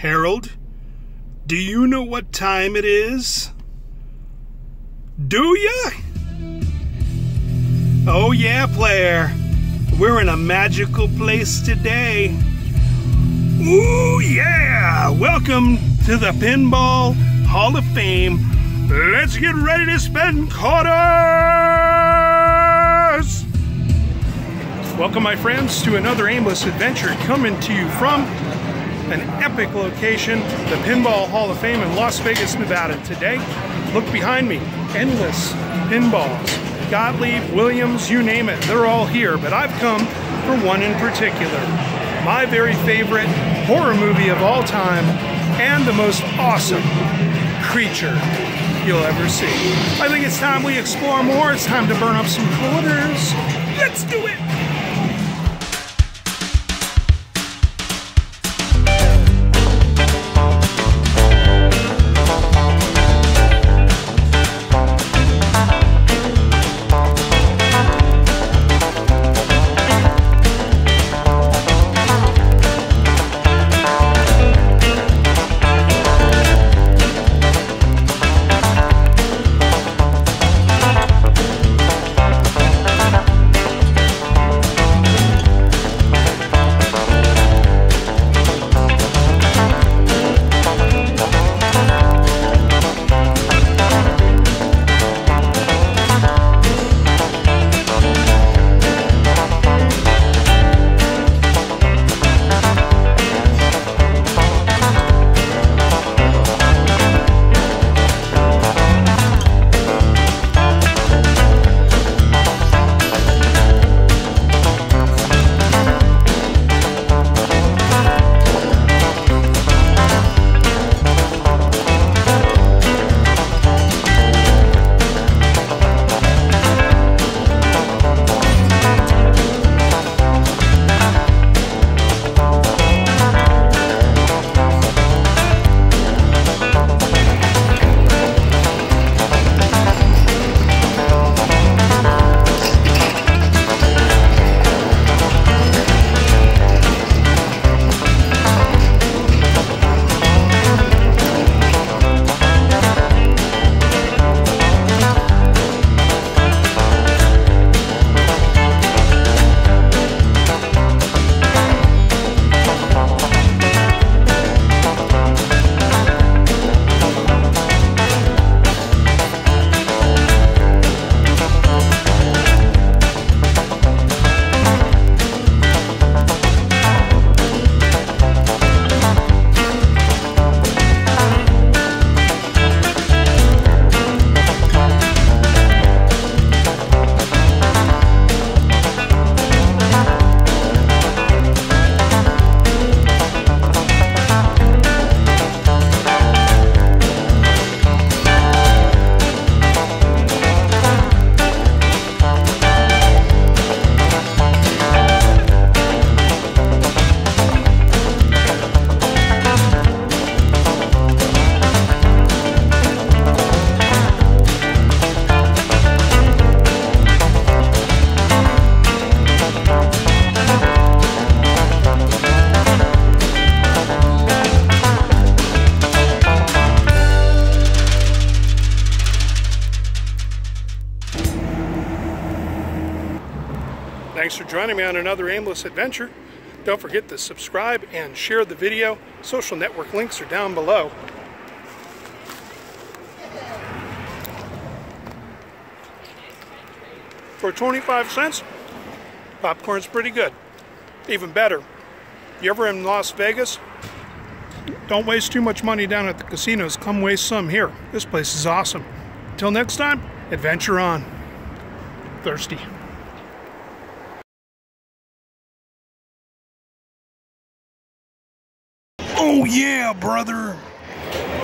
Harold, do you know what time it is? Do ya? Oh, yeah, player. We're in a magical place today. Ooh, yeah! Welcome to the Pinball Hall of Fame. Let's get ready to spend quarters! Welcome, my friends, to another aimless adventure coming to you from an epic location, the Pinball Hall of Fame in Las Vegas, Nevada. Today, look behind me, endless pinballs. Gottlieb, Williams, you name it, they're all here, but I've come for one in particular. My very favorite horror movie of all time and the most awesome creature you'll ever see. I think it's time we explore more. It's time to burn up some quarters. Let's do it! Thanks for joining me on another aimless adventure. Don't forget to subscribe and share the video. Social network links are down below. For 25 cents, popcorn's pretty good. Even better, you ever in Las Vegas? Don't waste too much money down at the casinos. Come waste some here. This place is awesome. Until next time, adventure on. Thirsty. Yeah, brother.